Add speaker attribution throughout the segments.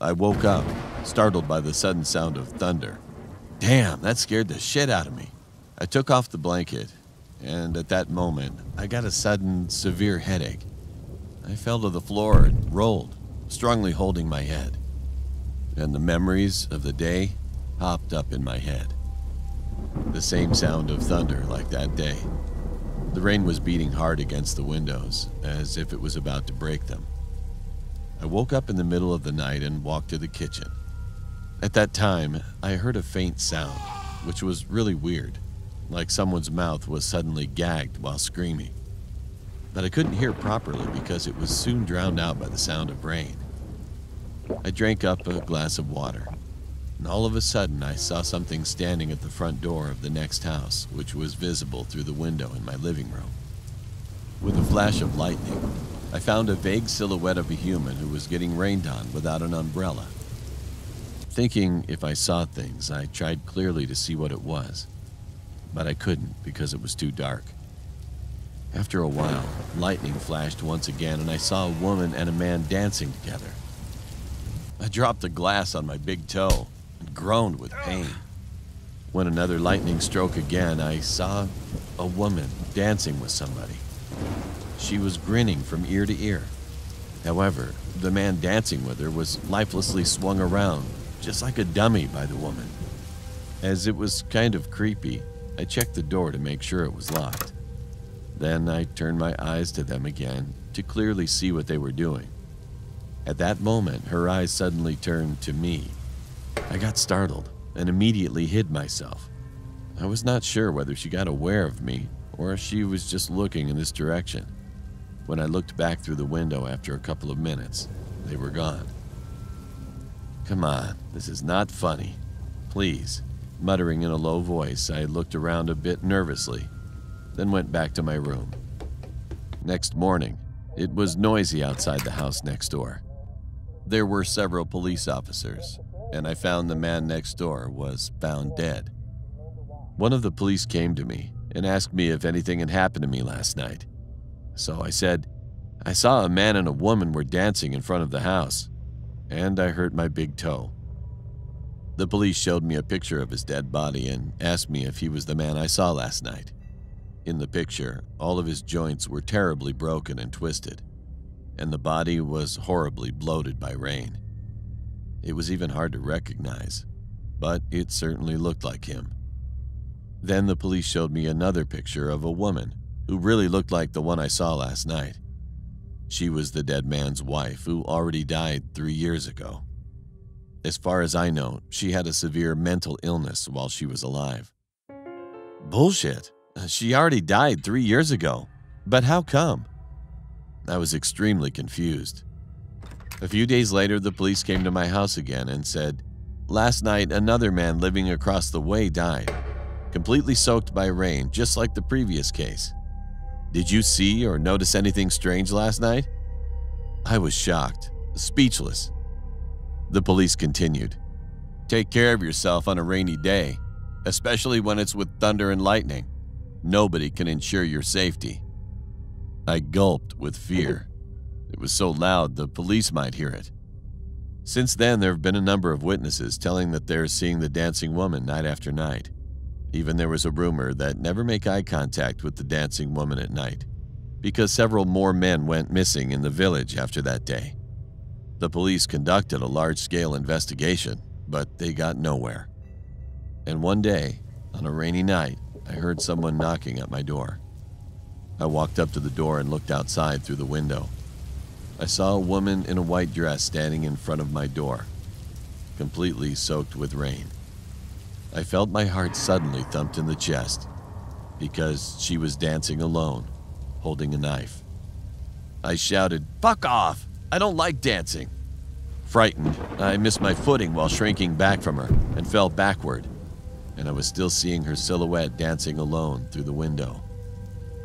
Speaker 1: I woke up, startled by the sudden sound of thunder. Damn, that scared the shit out of me. I took off the blanket, and at that moment, I got a sudden, severe headache. I fell to the floor and rolled, strongly holding my head. And the memories of the day popped up in my head. The same sound of thunder like that day. The rain was beating hard against the windows, as if it was about to break them. I woke up in the middle of the night and walked to the kitchen. At that time, I heard a faint sound, which was really weird, like someone's mouth was suddenly gagged while screaming. But I couldn't hear properly because it was soon drowned out by the sound of rain. I drank up a glass of water, and all of a sudden I saw something standing at the front door of the next house, which was visible through the window in my living room. With a flash of lightning, I found a vague silhouette of a human who was getting rained on without an umbrella. Thinking if I saw things, I tried clearly to see what it was, but I couldn't because it was too dark. After a while, lightning flashed once again, and I saw a woman and a man dancing together. I dropped a glass on my big toe and groaned with pain. When another lightning stroke again, I saw a woman dancing with somebody. She was grinning from ear to ear. However, the man dancing with her was lifelessly swung around, just like a dummy by the woman. As it was kind of creepy, I checked the door to make sure it was locked. Then I turned my eyes to them again to clearly see what they were doing. At that moment, her eyes suddenly turned to me. I got startled and immediately hid myself. I was not sure whether she got aware of me or if she was just looking in this direction. When I looked back through the window after a couple of minutes, they were gone. Come on, this is not funny. Please. Muttering in a low voice, I looked around a bit nervously, then went back to my room. Next morning, it was noisy outside the house next door. There were several police officers, and I found the man next door was found dead. One of the police came to me and asked me if anything had happened to me last night. So I said, I saw a man and a woman were dancing in front of the house, and I hurt my big toe. The police showed me a picture of his dead body and asked me if he was the man I saw last night. In the picture, all of his joints were terribly broken and twisted, and the body was horribly bloated by rain. It was even hard to recognize, but it certainly looked like him. Then the police showed me another picture of a woman who really looked like the one I saw last night. She was the dead man's wife, who already died three years ago. As far as I know, she had a severe mental illness while she was alive. Bullshit. Uh, she already died three years ago. But how come? I was extremely confused. A few days later, the police came to my house again and said, Last night, another man living across the way died, completely soaked by rain, just like the previous case. Did you see or notice anything strange last night? I was shocked, speechless. The police continued. Take care of yourself on a rainy day, especially when it's with thunder and lightning. Nobody can ensure your safety. I gulped with fear. It was so loud the police might hear it. Since then, there have been a number of witnesses telling that they're seeing the dancing woman night after night. Even there was a rumor that never make eye contact with the dancing woman at night, because several more men went missing in the village after that day. The police conducted a large scale investigation, but they got nowhere. And one day, on a rainy night, I heard someone knocking at my door. I walked up to the door and looked outside through the window. I saw a woman in a white dress standing in front of my door, completely soaked with rain. I felt my heart suddenly thumped in the chest because she was dancing alone, holding a knife. I shouted, Fuck off! I don't like dancing! Frightened, I missed my footing while shrinking back from her and fell backward, and I was still seeing her silhouette dancing alone through the window.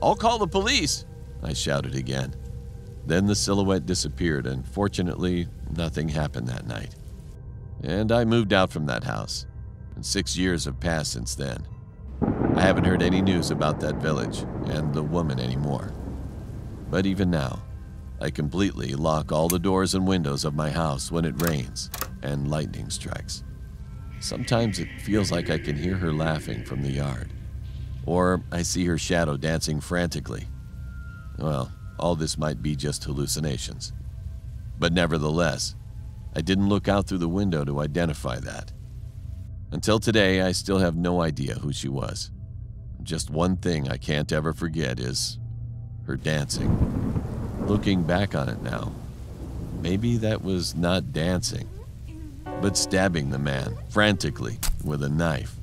Speaker 1: I'll call the police! I shouted again. Then the silhouette disappeared, and fortunately, nothing happened that night. And I moved out from that house and six years have passed since then. I haven't heard any news about that village and the woman anymore. But even now, I completely lock all the doors and windows of my house when it rains and lightning strikes. Sometimes it feels like I can hear her laughing from the yard, or I see her shadow dancing frantically. Well, all this might be just hallucinations. But nevertheless, I didn't look out through the window to identify that. Until today, I still have no idea who she was. Just one thing I can't ever forget is her dancing. Looking back on it now, maybe that was not dancing, but stabbing the man frantically with a knife.